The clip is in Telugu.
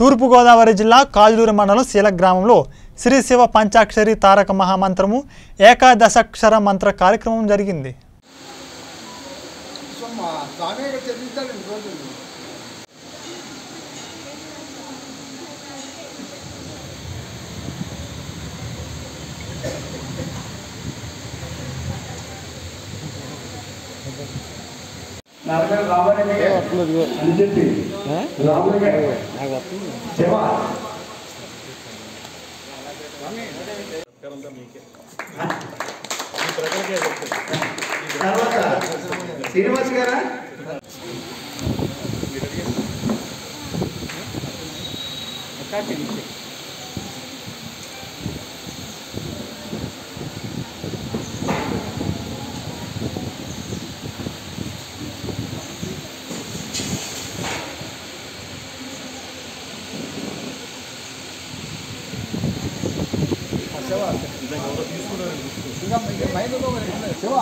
తూర్పుగోదావరి జిల్లా కాజులూరు మండలం శీల గ్రామంలో శ్రీ శివ పంచాక్షరి తారక మహామంత్రము ఏకాదశాక్షర మంత్ర కార్యక్రమం జరిగింది Thank you. అని చెప్పి. తర్వాత శ్రీనివాస్ గారా? ఇంకా మైండ్లో శివ.